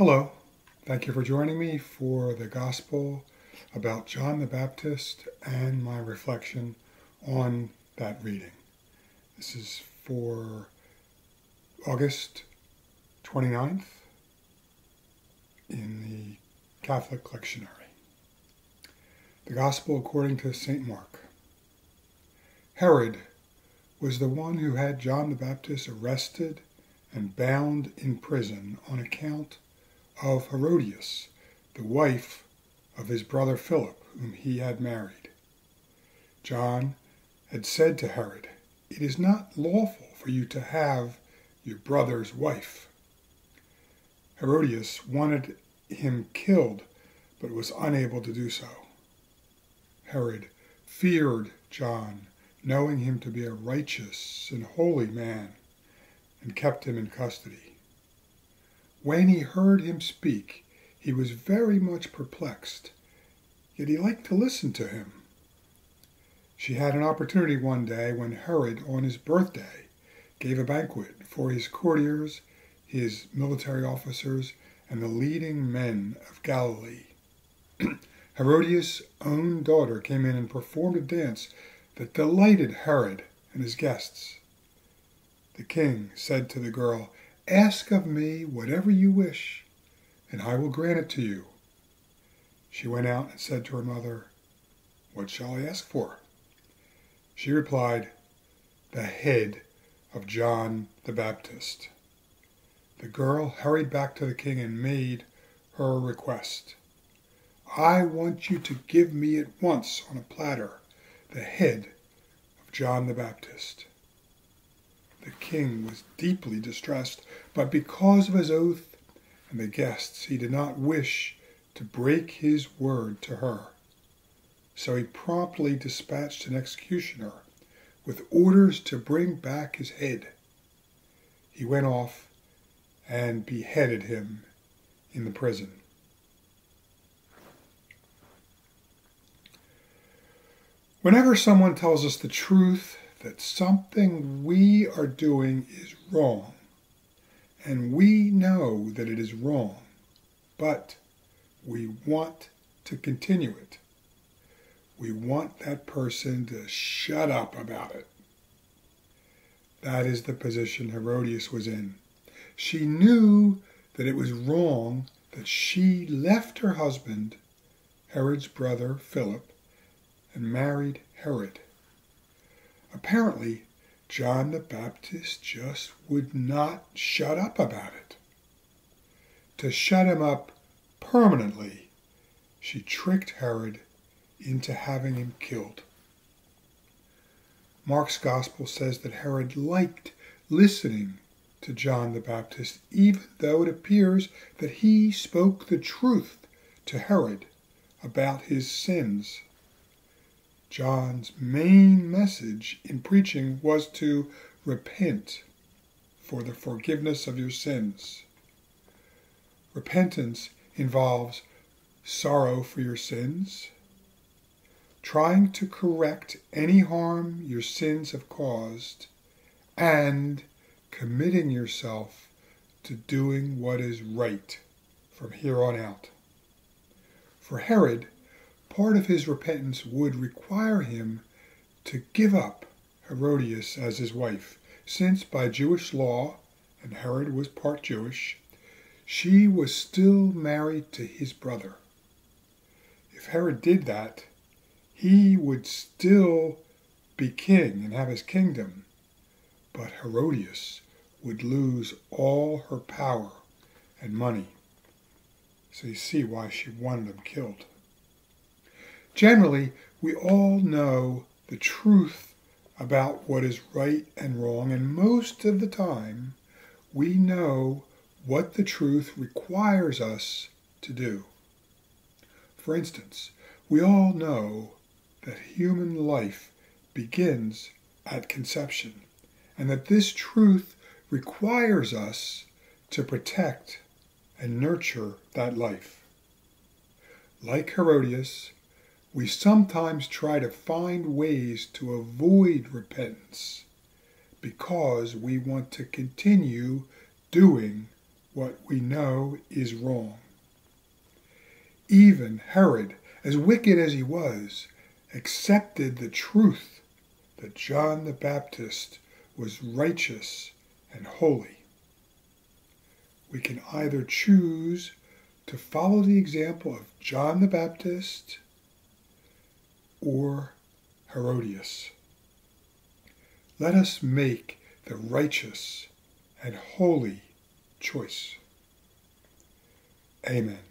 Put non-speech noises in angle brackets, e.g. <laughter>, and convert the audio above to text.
Hello, thank you for joining me for the Gospel about John the Baptist and my reflection on that reading. This is for August 29th in the Catholic Lectionary. The Gospel according to St. Mark. Herod was the one who had John the Baptist arrested and bound in prison on account of Herodias, the wife of his brother Philip, whom he had married. John had said to Herod, It is not lawful for you to have your brother's wife. Herodias wanted him killed, but was unable to do so. Herod feared John, knowing him to be a righteous and holy man, and kept him in custody. When he heard him speak, he was very much perplexed, yet he liked to listen to him. She had an opportunity one day when Herod, on his birthday, gave a banquet for his courtiers, his military officers, and the leading men of Galilee. <clears throat> Herodias' own daughter came in and performed a dance that delighted Herod and his guests. The king said to the girl, Ask of me whatever you wish, and I will grant it to you. She went out and said to her mother, What shall I ask for? She replied, The head of John the Baptist. The girl hurried back to the king and made her request. I want you to give me at once on a platter the head of John the Baptist. The king was deeply distressed, but because of his oath and the guests, he did not wish to break his word to her. So he promptly dispatched an executioner with orders to bring back his head. He went off and beheaded him in the prison. Whenever someone tells us the truth that something we are doing is wrong, and we know that it is wrong, but we want to continue it. We want that person to shut up about it. That is the position Herodias was in. She knew that it was wrong that she left her husband, Herod's brother Philip, and married Herod. Apparently, John the Baptist just would not shut up about it. To shut him up permanently, she tricked Herod into having him killed. Mark's gospel says that Herod liked listening to John the Baptist, even though it appears that he spoke the truth to Herod about his sins. John's main message in preaching was to repent for the forgiveness of your sins. Repentance involves sorrow for your sins, trying to correct any harm your sins have caused, and committing yourself to doing what is right from here on out. For Herod, part of his repentance would require him to give up Herodias as his wife, since by Jewish law, and Herod was part Jewish, she was still married to his brother. If Herod did that, he would still be king and have his kingdom, but Herodias would lose all her power and money. So you see why she wanted him killed. Generally, we all know the truth about what is right and wrong, and most of the time, we know what the truth requires us to do. For instance, we all know that human life begins at conception, and that this truth requires us to protect and nurture that life. Like Herodias, we sometimes try to find ways to avoid repentance because we want to continue doing what we know is wrong. Even Herod, as wicked as he was, accepted the truth that John the Baptist was righteous and holy. We can either choose to follow the example of John the Baptist or Herodias. Let us make the righteous and holy choice. Amen.